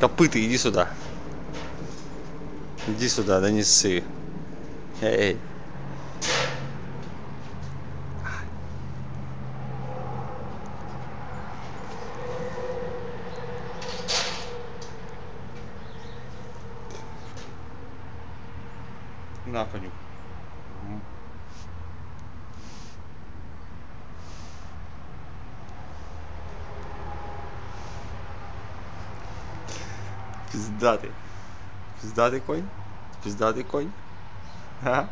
Копытый, иди сюда. Иди сюда, да не ссы. Эй. На, конюк. Пиздатый. Пиздатый конь? Пиздатый конь? А?